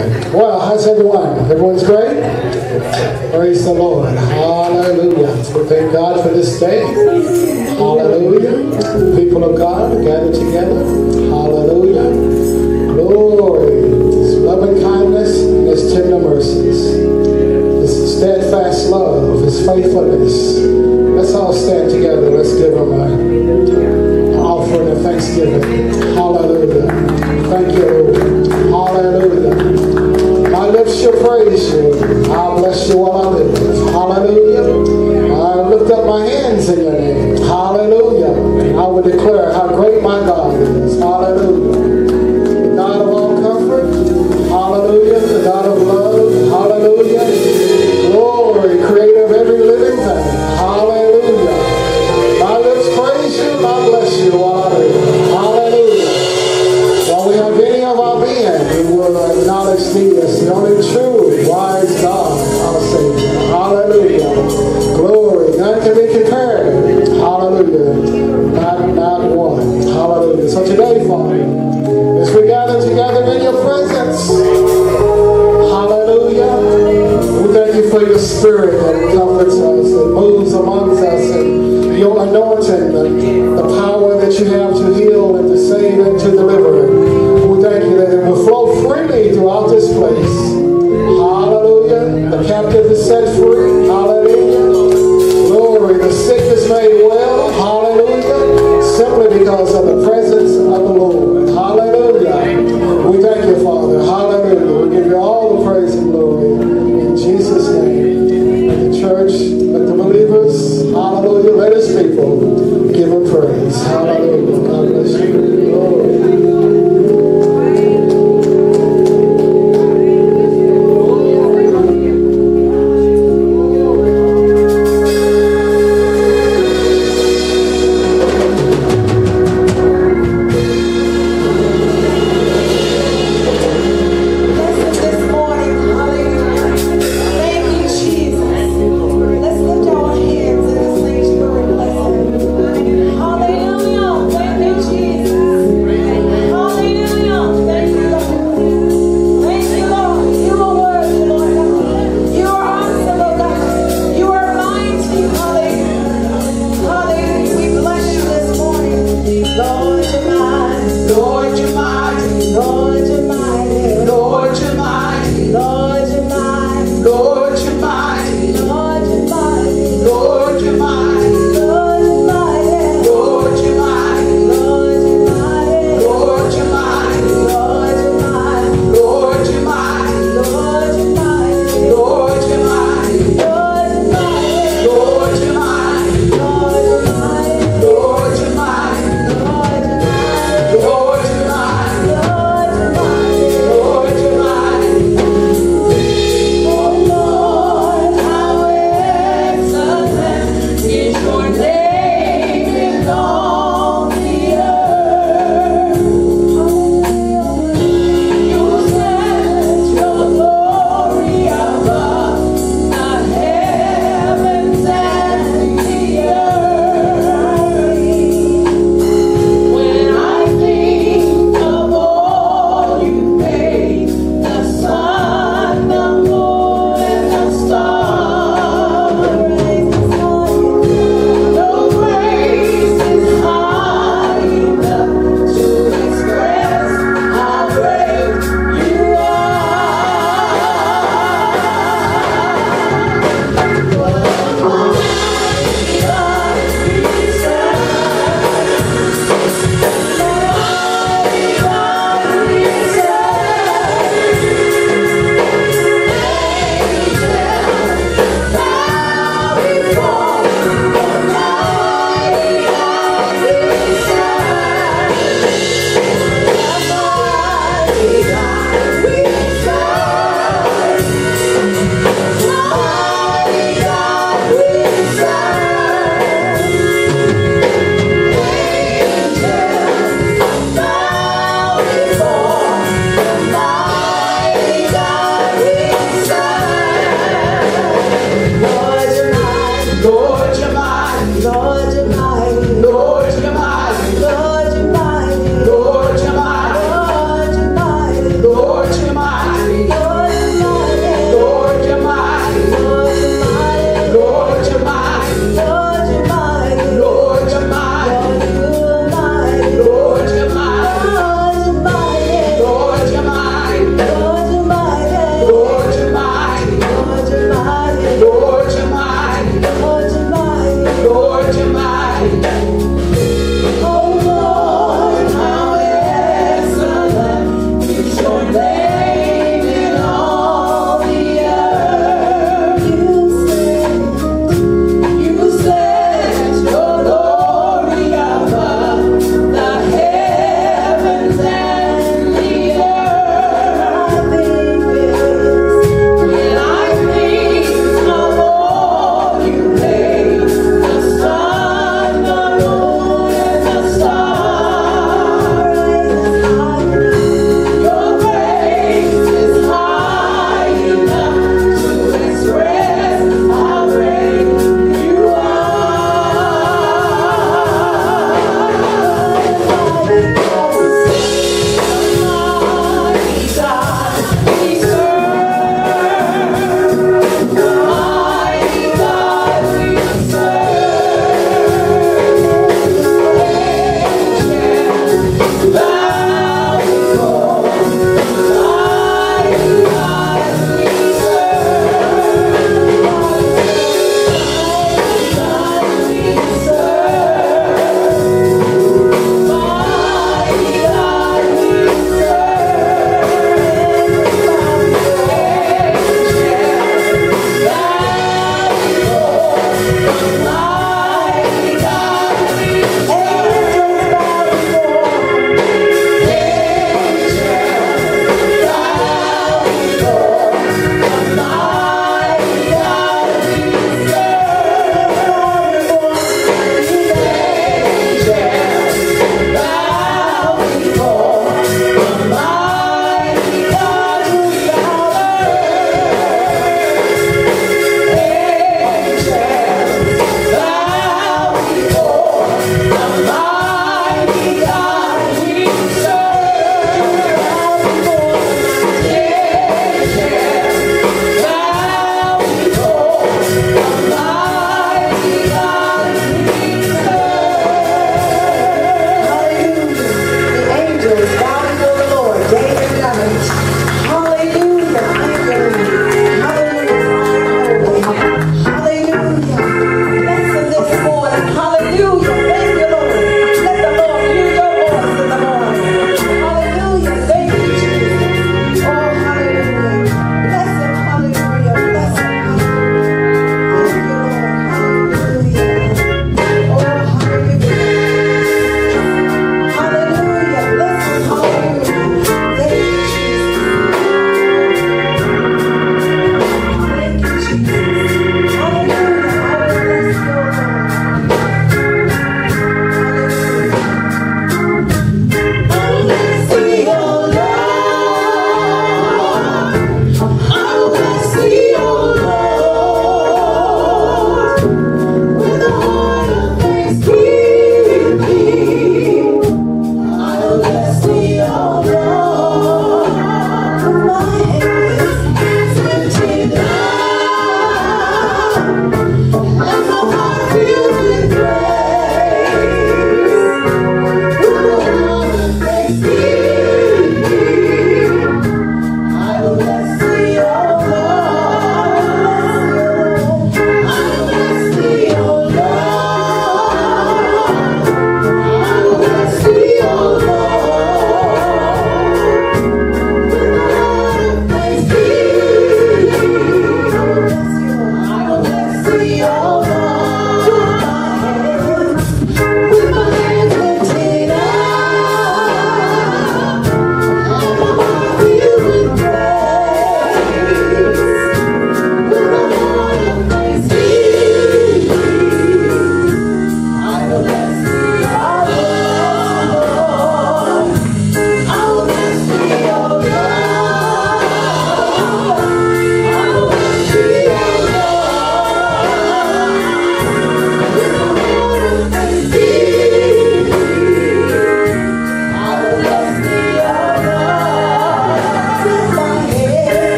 Lord. Well, how's everyone? Everyone's great? Praise the Lord. Hallelujah. So thank God for this day. Hallelujah. People of God gathered together. Hallelujah. Glory. His loving kindness and his tender mercies. His steadfast love, his faithfulness. Let's all stand together. Let's give him a offering of thanksgiving. Hallelujah. Thank you, Lord. Hallelujah. My lips shall praise you. I'll bless you while I live. Hallelujah. I lift up my hands in your name. Hallelujah. I will declare how great my God is. Anointing, the, the power that you have to heal